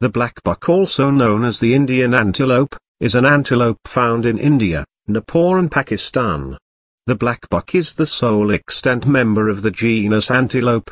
The black buck also known as the Indian antelope, is an antelope found in India, Nepal and Pakistan. The black buck is the sole extant member of the genus Antilope.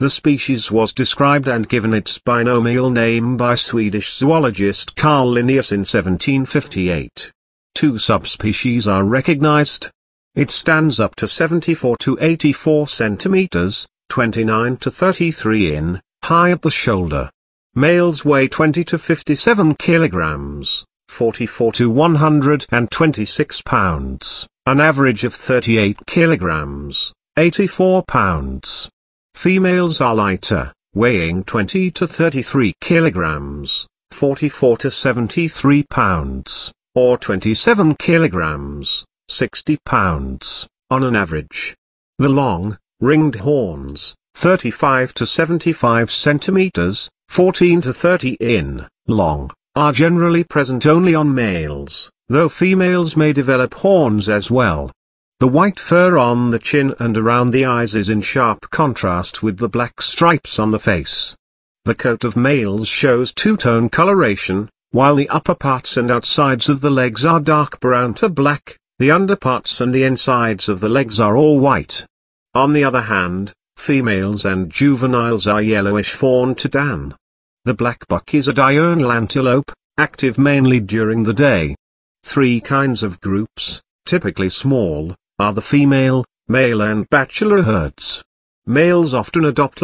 The species was described and given its binomial name by Swedish zoologist Carl Linnaeus in 1758. Two subspecies are recognized. It stands up to 74 to 84 centimeters, 29 to 33 in, high at the shoulder. Males weigh 20 to 57 kilograms, 44 to 126 pounds, an average of 38 kilograms, 84 pounds. Females are lighter, weighing 20 to 33 kilograms, 44 to 73 pounds, or 27 kilograms, 60 pounds, on an average. The long, ringed horns, 35 to 75 centimeters, 14 to 30 in, long, are generally present only on males, though females may develop horns as well. The white fur on the chin and around the eyes is in sharp contrast with the black stripes on the face. The coat of males shows two-tone coloration, while the upper parts and outsides of the legs are dark brown to black, the underparts and the insides of the legs are all white. On the other hand, females and juveniles are yellowish fawn to tan. The black buck is a diurnal antelope, active mainly during the day. Three kinds of groups, typically small, are the female, male and bachelor herds. Males often adopt